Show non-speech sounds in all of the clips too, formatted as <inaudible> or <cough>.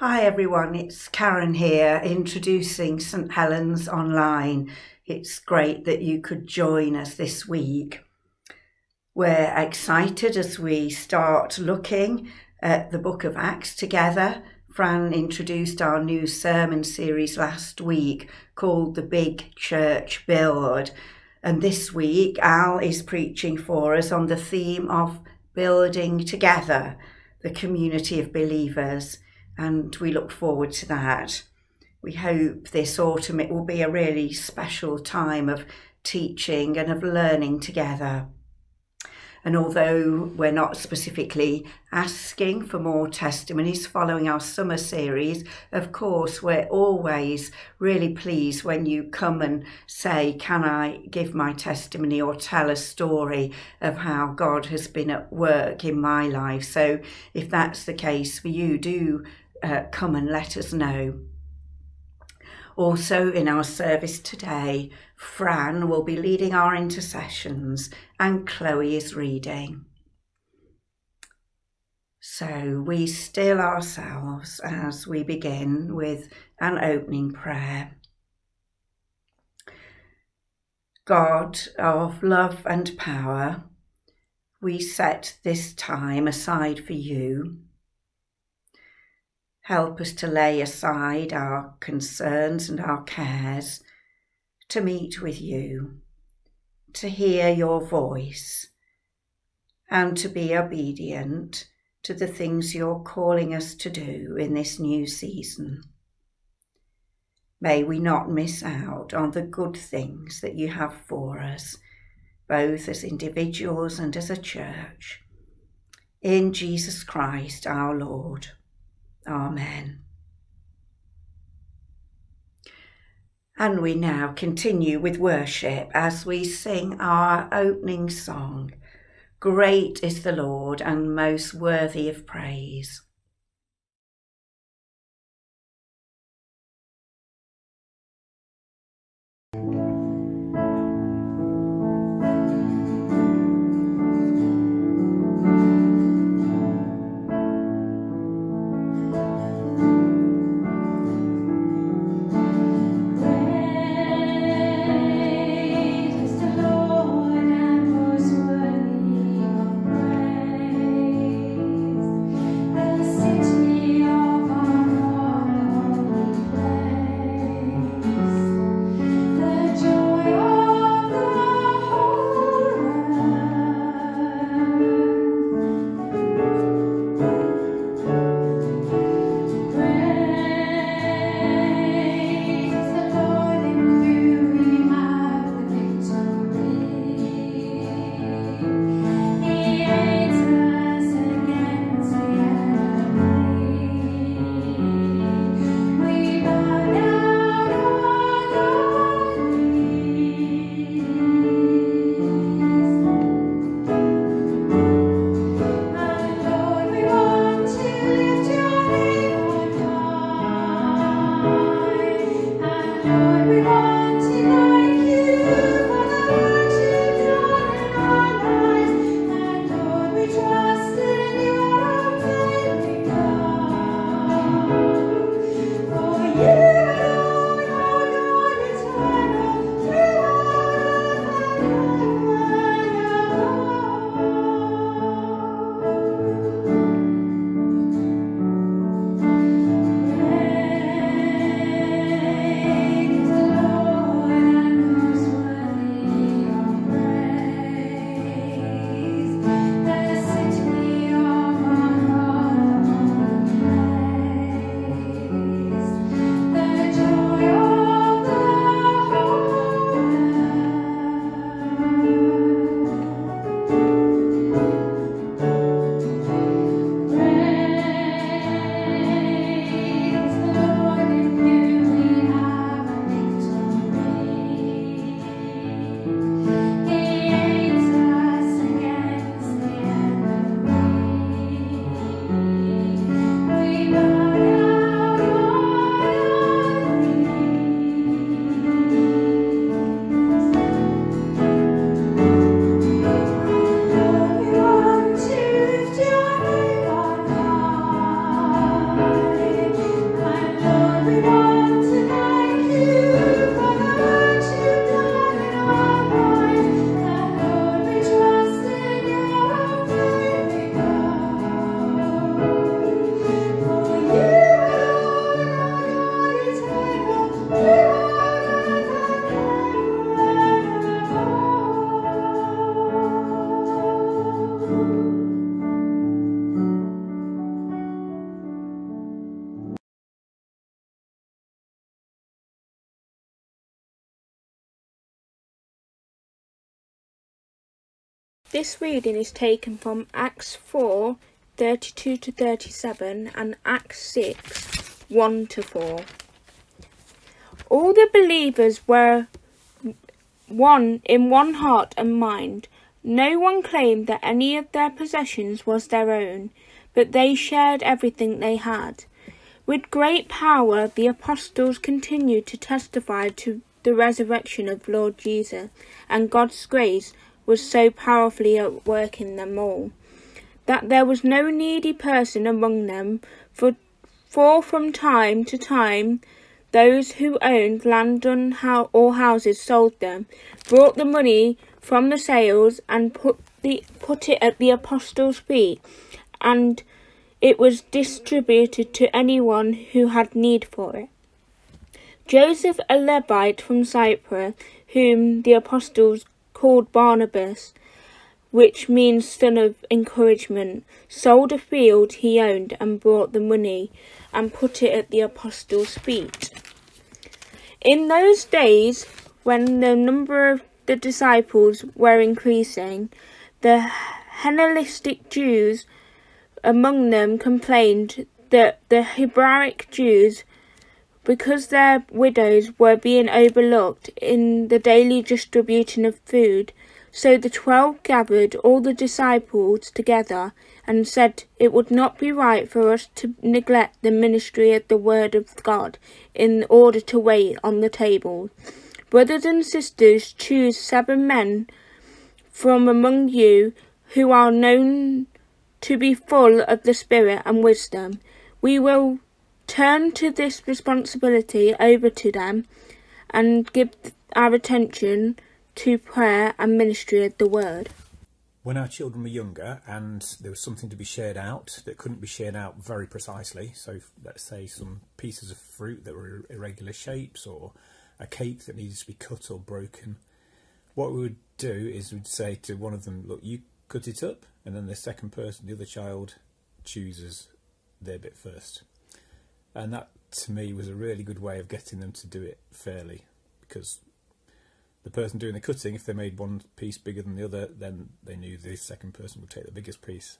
Hi everyone, it's Karen here introducing St Helens Online. It's great that you could join us this week. We're excited as we start looking at the book of Acts together. Fran introduced our new sermon series last week called The Big Church Build. And this week, Al is preaching for us on the theme of building together, the community of believers and we look forward to that. We hope this autumn it will be a really special time of teaching and of learning together. And although we're not specifically asking for more testimonies following our summer series, of course, we're always really pleased when you come and say, Can I give my testimony or tell a story of how God has been at work in my life? So if that's the case for you, do uh, come and let us know. Also, in our service today, Fran will be leading our intercessions and Chloe is reading. So we still ourselves as we begin with an opening prayer. God of love and power, we set this time aside for you Help us to lay aside our concerns and our cares to meet with you, to hear your voice, and to be obedient to the things you're calling us to do in this new season. May we not miss out on the good things that you have for us, both as individuals and as a church. In Jesus Christ our Lord. Amen. And we now continue with worship as we sing our opening song Great is the Lord and most worthy of praise. This reading is taken from Acts 4 32 to 37 and Acts 6 1 to 4. All the believers were one in one heart and mind. No one claimed that any of their possessions was their own, but they shared everything they had. With great power, the apostles continued to testify to the resurrection of Lord Jesus, and God's grace was so powerfully at work in them all that there was no needy person among them, for, for from time to time those who owned land or houses sold them, brought the money from the sales, and put, the, put it at the apostles' feet, and it was distributed to anyone who had need for it. Joseph, a Levite from Cyprus, whom the apostles called Barnabas, which means son of encouragement, sold a field he owned and brought the money and put it at the apostles' feet. In those days, when the number of the disciples were increasing, the Hellenistic Jews among them complained that the Hebraic Jews because their widows were being overlooked in the daily distribution of food. So the twelve gathered all the disciples together and said, It would not be right for us to neglect the ministry of the Word of God in order to wait on the table. Brothers and sisters, choose seven men from among you who are known to be full of the Spirit and wisdom. We will turn to this responsibility over to them and give our attention to prayer and ministry of the word. When our children were younger and there was something to be shared out that couldn't be shared out very precisely, so let's say some pieces of fruit that were irregular shapes or a cake that needed to be cut or broken, what we would do is we'd say to one of them, look, you cut it up, and then the second person, the other child, chooses their bit first. And that to me was a really good way of getting them to do it fairly because the person doing the cutting, if they made one piece bigger than the other, then they knew the second person would take the biggest piece.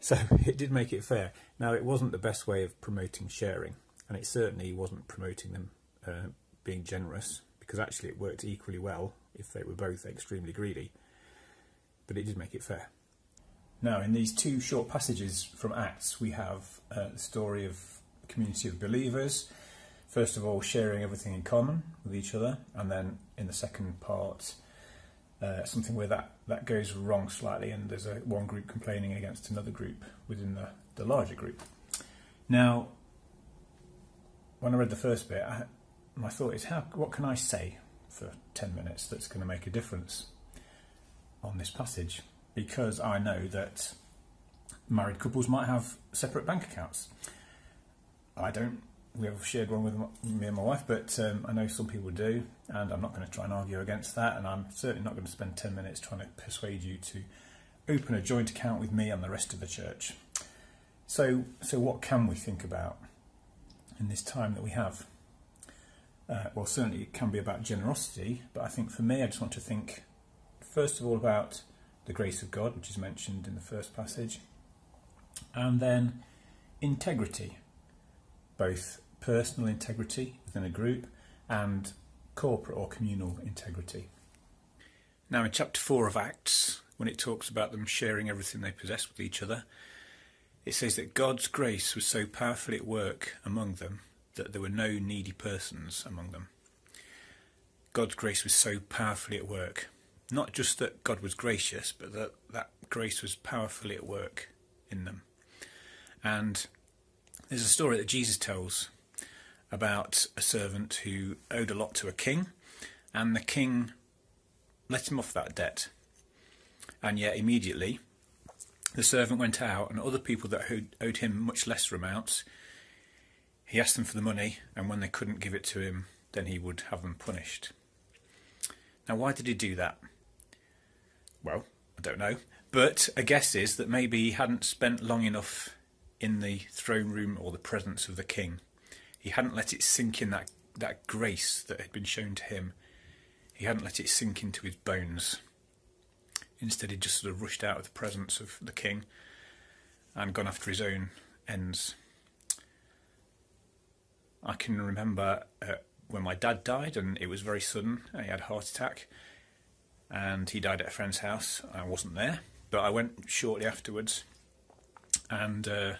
So <laughs> it did make it fair. Now, it wasn't the best way of promoting sharing, and it certainly wasn't promoting them uh, being generous, because actually it worked equally well if they were both extremely greedy. But it did make it fair. Now, in these two short passages from Acts, we have uh, the story of community of believers. First of all, sharing everything in common with each other, and then in the second part, uh, something where that, that goes wrong slightly, and there's a one group complaining against another group within the, the larger group. Now, when I read the first bit, I, my thought is, how what can I say for ten minutes that's going to make a difference on this passage? Because I know that married couples might have separate bank accounts. I don't. We have shared one with me and my wife, but um, I know some people do, and I'm not going to try and argue against that. And I'm certainly not going to spend 10 minutes trying to persuade you to open a joint account with me and the rest of the church. So, so what can we think about in this time that we have? Uh, well, certainly it can be about generosity, but I think for me, I just want to think first of all about the grace of God, which is mentioned in the first passage, and then integrity both personal integrity within a group and corporate or communal integrity. Now, in chapter 4 of Acts, when it talks about them sharing everything they possess with each other, it says that God's grace was so powerfully at work among them that there were no needy persons among them. God's grace was so powerfully at work. Not just that God was gracious, but that that grace was powerfully at work in them. And there's a story that Jesus tells about a servant who owed a lot to a king, and the king let him off that debt. And yet, immediately, the servant went out, and other people that owed him much lesser amounts, he asked them for the money, and when they couldn't give it to him, then he would have them punished. Now, why did he do that? Well, I don't know. But a guess is that maybe he hadn't spent long enough in the throne room or the presence of the king. He hadn't let it sink in that, that grace that had been shown to him. He hadn't let it sink into his bones. instead, he just sort of rushed out of the presence of the king and gone after his own ends. I can remember uh, when my dad died, and it was very sudden. He had a heart attack, and he died at a friend's house. I wasn't there, but I went shortly afterwards, and uh,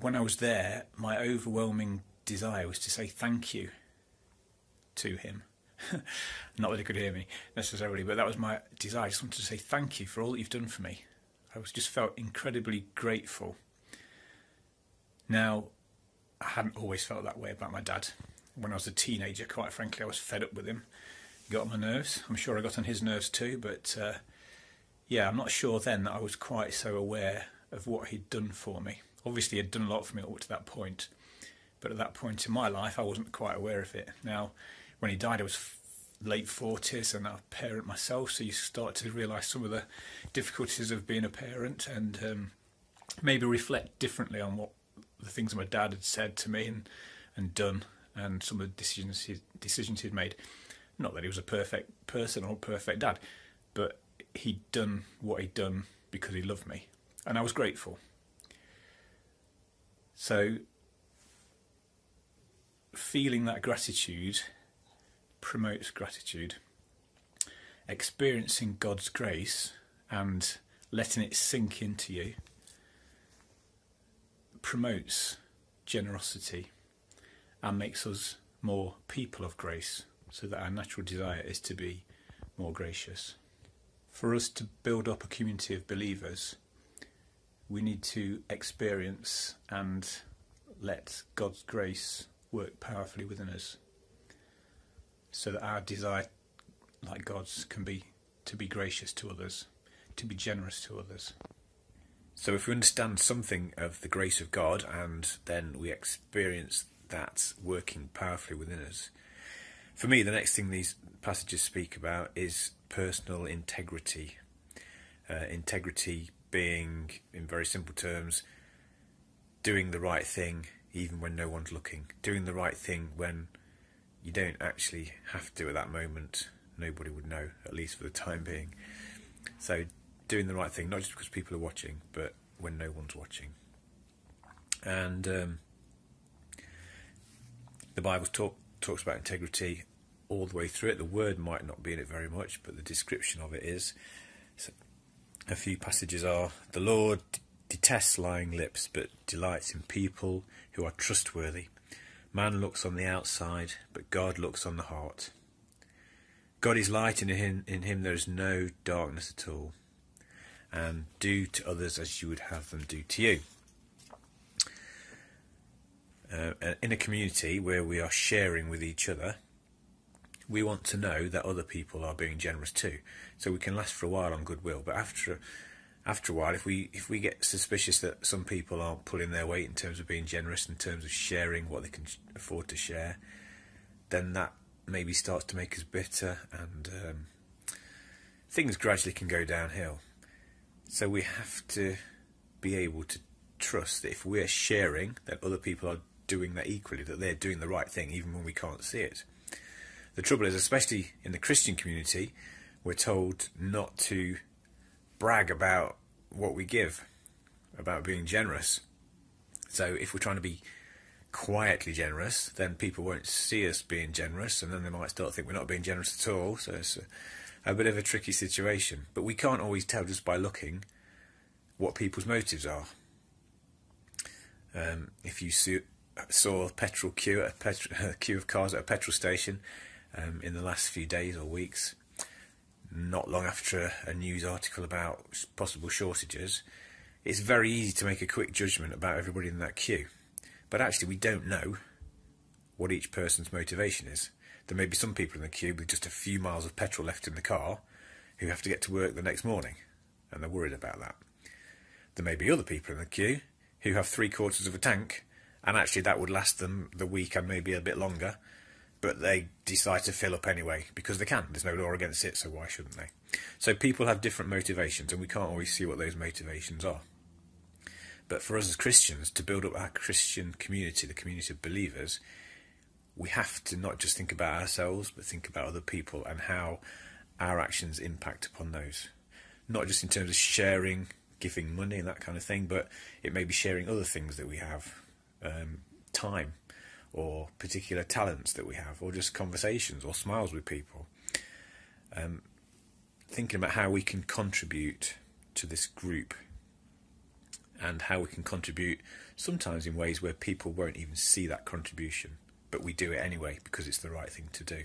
when I was there, my overwhelming desire was to say thank you to him. <laughs> Not that he could hear me necessarily, but that was my desire. I just wanted to say thank you for all that you've done for me. I was just felt incredibly grateful. Now, I hadn't always felt that way about my dad. When I was a teenager, quite frankly, I was fed up with him. He got on my nerves. I'm sure I got on his nerves too, but uh, yeah, I'm not sure then that I was quite so aware of what he'd done for me. Obviously, he'd done a lot for me up to that point, but at that point in my life, I wasn't quite aware of it. Now, when he died, I was late 40s and a parent myself, so you start to realise some of the difficulties of being a parent and um, maybe reflect differently on what the things my dad had said to me and, and done and some of the decisions he, decisions he'd made. Not that he was a perfect person or a perfect dad, but he'd done what he'd done because he loved me, and I was grateful. So, feeling that gratitude promotes gratitude. Experiencing God's grace and letting it sink into you promotes generosity and makes us more people of grace, so that our natural desire is to be more gracious. For us to build up a community of believers, we need to experience and let God's grace work powerfully within us, so that our desire, like God's, can be to be gracious to others, to be generous to others. So, if we understand something of the grace of God and then we experience that working powerfully within us, for me, the next thing these passages speak about is personal integrity. Uh, integrity being, in very simple terms, doing the right thing even when no one's looking, doing the right thing when you don't actually have to at that moment. Nobody would know, at least for the time being. So, doing the right thing, not just because people are watching, but when no one's watching. And um, the Bible talk, talks about integrity all the way through it. The word might not be in it very much, but the description of it is. A few passages are The Lord detests lying lips, but delights in people who are trustworthy. Man looks on the outside, but God looks on the heart. God is light, and in him, in him there is no darkness at all and do to others as you would have them do to you. Uh, in a community where we are sharing with each other, we want to know that other people are being generous too. So we can last for a while on goodwill, but after after a while, if we if we get suspicious that some people aren't pulling their weight in terms of being generous, in terms of sharing what they can afford to share, then that maybe starts to make us bitter, and um, things gradually can go downhill. So we have to be able to trust that if we're sharing, that other people are doing that equally, that they're doing the right thing, even when we can't see it. The trouble is, especially in the Christian community, we're told not to brag about what we give, about being generous. So if we're trying to be quietly generous, then people won't see us being generous, and then they might start to think we're not being generous at all. So it's a, a bit of a tricky situation. But we can't always tell just by looking what people's motives are. Um, if you see, saw a petrol queue, a, petrol, <laughs> a queue of cars at a petrol station um, in the last few days or weeks, not long after a, a news article about possible shortages, it's very easy to make a quick judgment about everybody in that queue. But actually, we don't know what each person's motivation is. There may be some people in the queue with just a few miles of petrol left in the car who have to get to work the next morning, and they're worried about that. There may be other people in the queue who have three quarters of a tank, and actually that would last them the week and maybe a bit longer, but they decide to fill up anyway because they can. There's no law against it, so why shouldn't they? So people have different motivations, and we can't always see what those motivations are. But for us as Christians, to build up our Christian community, the community of believers, we have to not just think about ourselves, but think about other people and how our actions impact upon those. Not just in terms of sharing, giving money and that kind of thing, but it may be sharing other things that we have, um, time, or particular talents that we have, or just conversations or smiles with people. Um, thinking about how we can contribute to this group and how we can contribute sometimes in ways where people won't even see that contribution, but we do it anyway because it's the right thing to do.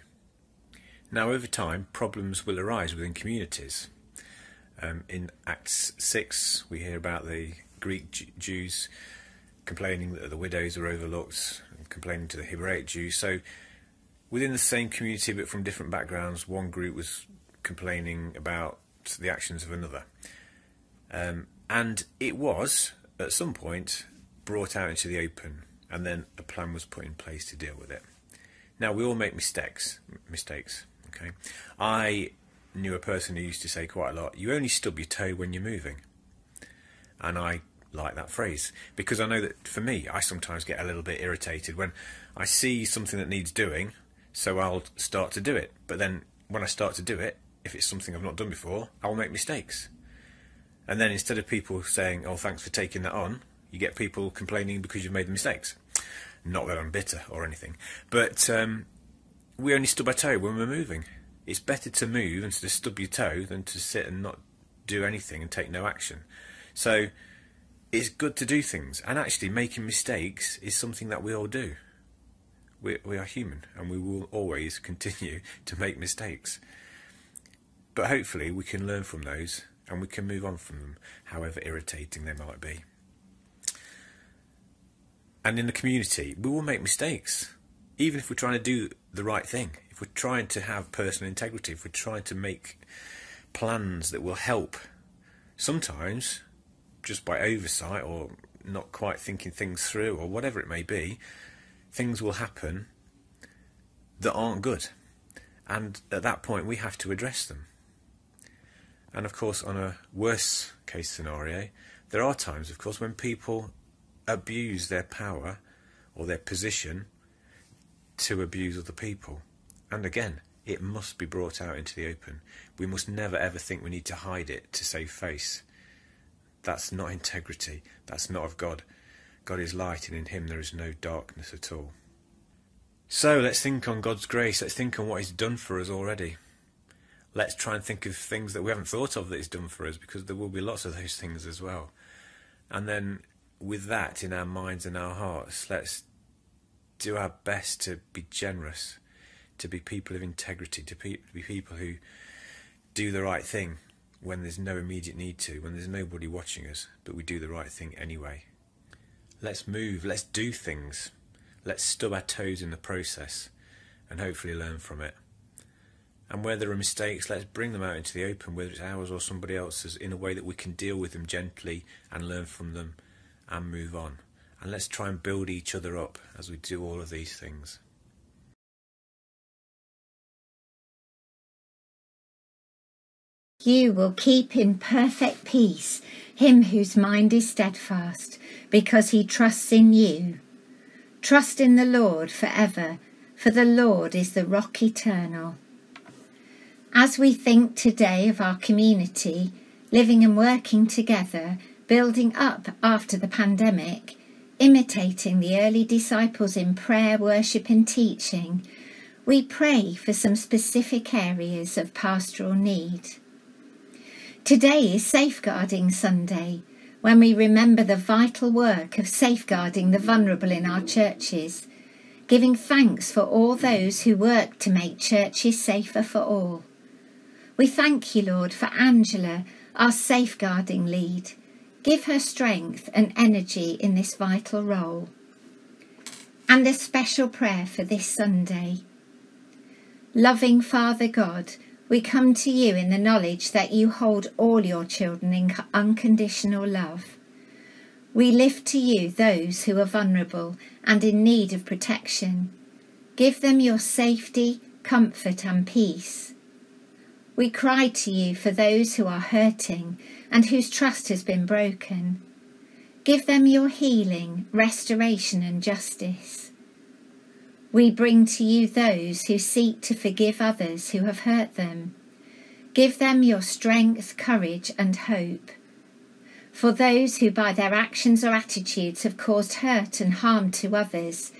Now, over time, problems will arise within communities. Um, in Acts 6, we hear about the Greek Jews complaining that the widows are overlooked, complaining to the Hebraic Jews. So, within the same community but from different backgrounds, one group was complaining about the actions of another. Um, and it was, at some point, brought out into the open, and then a plan was put in place to deal with it. Now, we all make mistakes. Mistakes, okay? I knew a person who used to say quite a lot, you only stub your toe when you're moving. And I like that phrase because I know that for me, I sometimes get a little bit irritated when I see something that needs doing, so I'll start to do it. But then when I start to do it, if it's something I've not done before, I'll make mistakes. And then instead of people saying, oh, thanks for taking that on, you get people complaining because you've made the mistakes. Not that I'm bitter or anything, but um, we only stub our toe when we're moving. It's better to move and to stub your toe than to sit and not do anything and take no action. So it's good to do things, and actually making mistakes is something that we all do. We, we are human, and we will always <laughs> continue to make mistakes. But hopefully, we can learn from those and we can move on from them, however irritating they might be. And in the community, we will make mistakes, even if we're trying to do the right thing, if we're trying to have personal integrity, if we're trying to make plans that will help. Sometimes, just by oversight or not quite thinking things through or whatever it may be, things will happen that aren't good. And at that point, we have to address them. And of course, on a worse case scenario, there are times, of course, when people abuse their power or their position to abuse other people. And again, it must be brought out into the open. We must never ever think we need to hide it to save face. That's not integrity. That's not of God. God is light, and in Him there is no darkness at all. So let's think on God's grace. Let's think on what He's done for us already let's try and think of things that we haven't thought of that he's done for us because there will be lots of those things as well. And then with that in our minds and our hearts, let's do our best to be generous, to be people of integrity, to be people who do the right thing when there's no immediate need to, when there's nobody watching us, but we do the right thing anyway. Let's move, let's do things, let's stub our toes in the process and hopefully learn from it. And where there are mistakes, let's bring them out into the open, whether it's ours or somebody else's, in a way that we can deal with them gently and learn from them and move on. And let's try and build each other up as we do all of these things. You will keep in perfect peace him whose mind is steadfast, because he trusts in you. Trust in the Lord forever, for the Lord is the rock eternal. As we think today of our community, living and working together, building up after the pandemic, imitating the early disciples in prayer, worship, and teaching, we pray for some specific areas of pastoral need. Today is Safeguarding Sunday, when we remember the vital work of safeguarding the vulnerable in our churches, giving thanks for all those who work to make churches safer for all. We thank you, Lord, for Angela, our safeguarding lead. Give her strength and energy in this vital role. And a special prayer for this Sunday. Loving Father God, we come to you in the knowledge that you hold all your children in unconditional love. We lift to you those who are vulnerable and in need of protection. Give them your safety, comfort, and peace. We cry to you for those who are hurting and whose trust has been broken. Give them your healing, restoration, and justice. We bring to you those who seek to forgive others who have hurt them. Give them your strength, courage, and hope. For those who by their actions or attitudes have caused hurt and harm to others,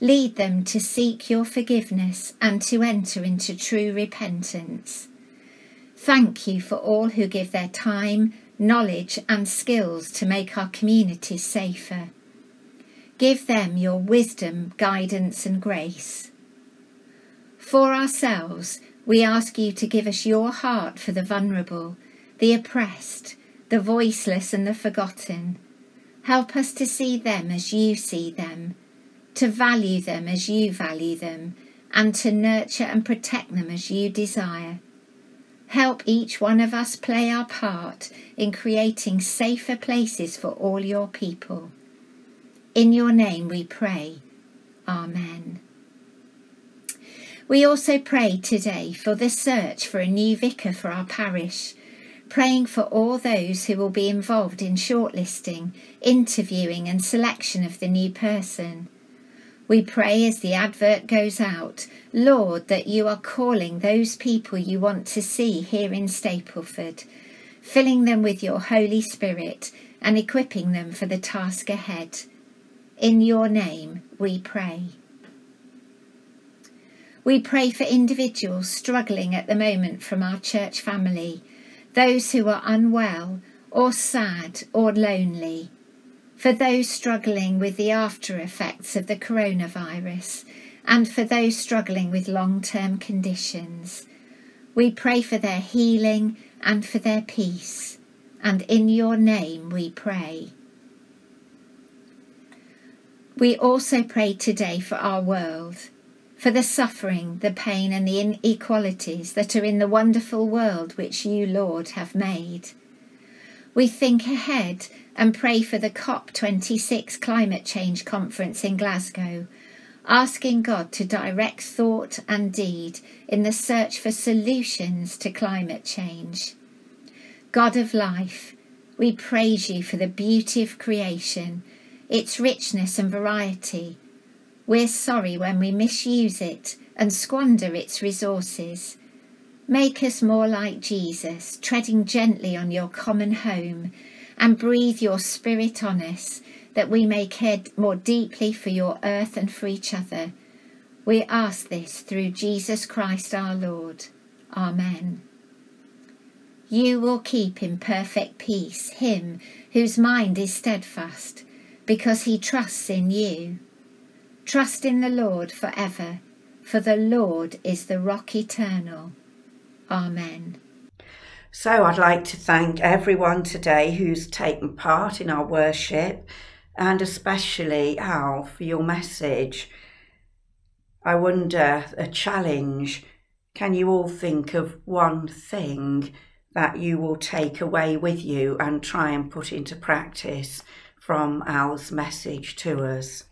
lead them to seek your forgiveness and to enter into true repentance. Thank you for all who give their time, knowledge, and skills to make our communities safer. Give them your wisdom, guidance, and grace. For ourselves, we ask you to give us your heart for the vulnerable, the oppressed, the voiceless, and the forgotten. Help us to see them as you see them, to value them as you value them, and to nurture and protect them as you desire. Help each one of us play our part in creating safer places for all your people. In your name we pray. Amen. We also pray today for the search for a new vicar for our parish, praying for all those who will be involved in shortlisting, interviewing, and selection of the new person. We pray as the advert goes out, Lord, that you are calling those people you want to see here in Stapleford, filling them with your Holy Spirit and equipping them for the task ahead. In your name we pray. We pray for individuals struggling at the moment from our church family, those who are unwell or sad or lonely, for those struggling with the after effects of the coronavirus, and for those struggling with long term conditions. We pray for their healing and for their peace, and in your name we pray. We also pray today for our world, for the suffering, the pain, and the inequalities that are in the wonderful world which you, Lord, have made. We think ahead and pray for the COP26 climate change conference in Glasgow, asking God to direct thought and deed in the search for solutions to climate change. God of life, we praise you for the beauty of creation its richness and variety. We're sorry when we misuse it and squander its resources. Make us more like Jesus, treading gently on your common home, and breathe your spirit on us, that we may care more deeply for your earth and for each other. We ask this through Jesus Christ our Lord. Amen. You will keep in perfect peace him whose mind is steadfast because he trusts in you. Trust in the Lord forever, for the Lord is the rock eternal. Amen. So I'd like to thank everyone today who's taken part in our worship and especially Al for your message. I wonder, a challenge. Can you all think of one thing that you will take away with you and try and put into practice? From Al's message to us.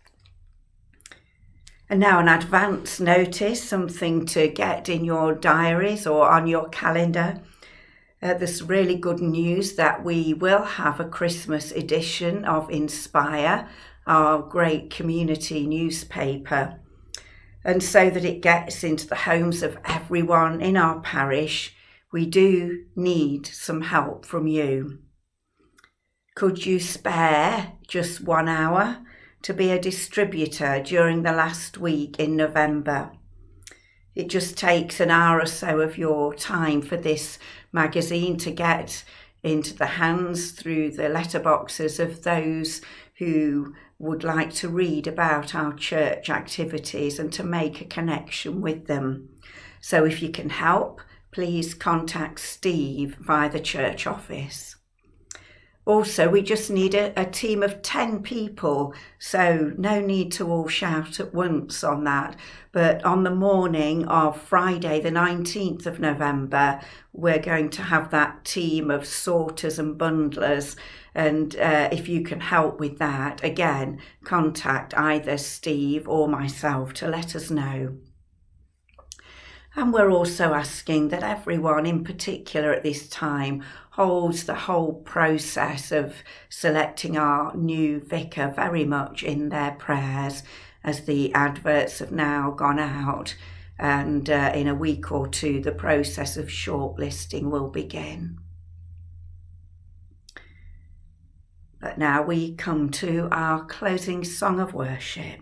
And now, an advance notice, something to get in your diaries or on your calendar. Uh, really good news that we will have a Christmas edition of Inspire, our great community newspaper. And so that it gets into the homes of everyone in our parish, we do need some help from you. Could you spare just one hour to be a distributor during the last week in November? It just takes an hour or so of your time for this magazine to get into the hands through the letterboxes of those who would like to read about our church activities and to make a connection with them. So if you can help, please contact Steve via the church office. Also, we just need a, a, team of 10 people, so no need to all shout at once on that. But on the morning of Friday, the 19th of November, we're going to have that team of sorters and bundlers. And uh, if you can help with that, again, contact either Steve or myself to let us know. And we're also asking that everyone, in particular at this time, holds the whole process of selecting our new vicar very much in their prayers as the adverts have now gone out. and uh, in a week or two, the process of shortlisting will begin. But now we come to our closing song of worship,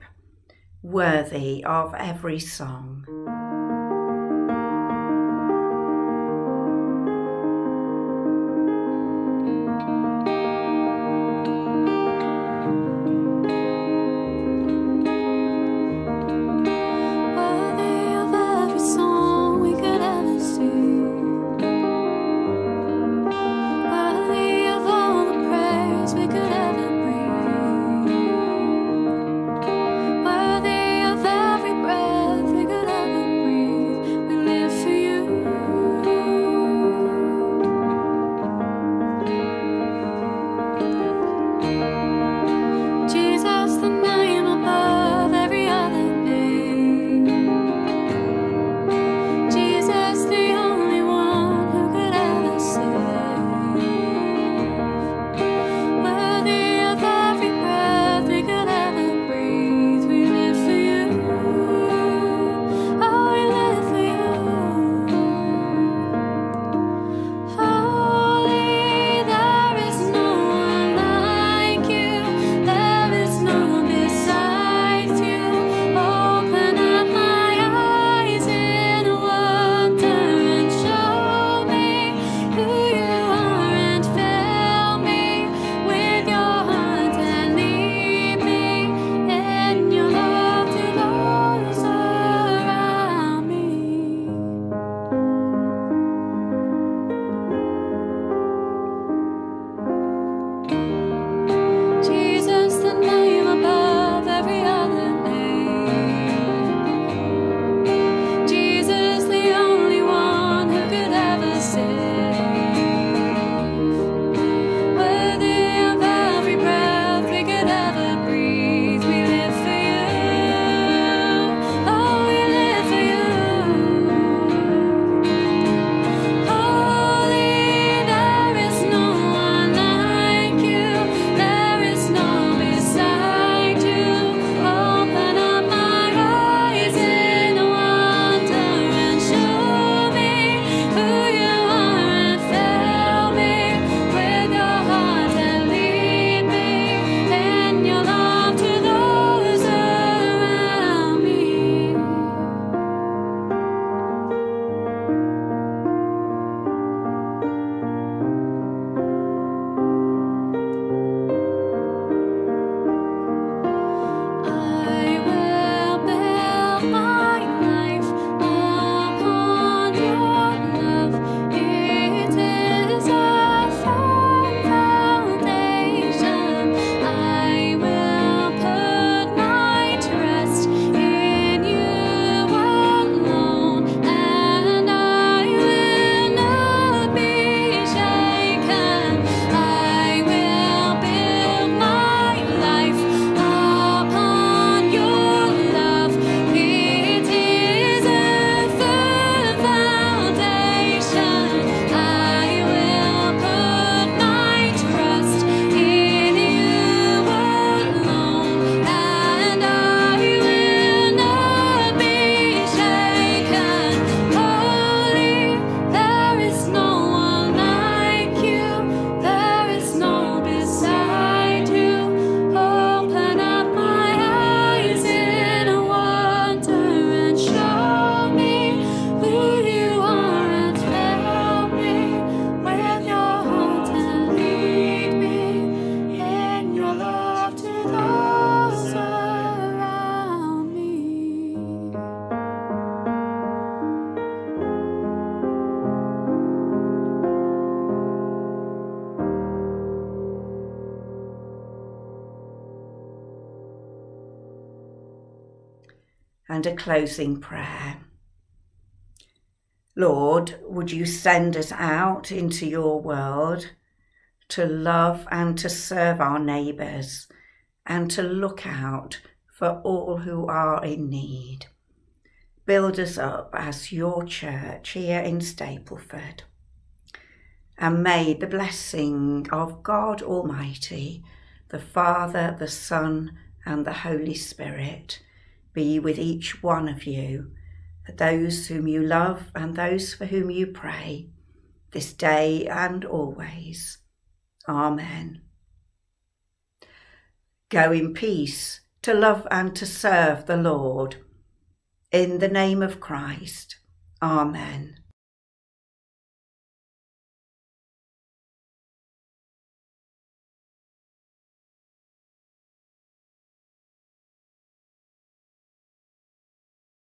worthy of every song. And a closing prayer. Lord, would you send us out into your world to love and to serve our neighbours and to look out for all who are in need. Build us up as your church here in Stapleford. And may the blessing of God Almighty, the Father, the Son, and the Holy Spirit be with each one of you those whom you love and those for whom you pray, this day and always. Amen. Go in peace to love and to serve the Lord. In the name of Christ. Amen.